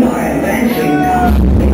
My invention. I'm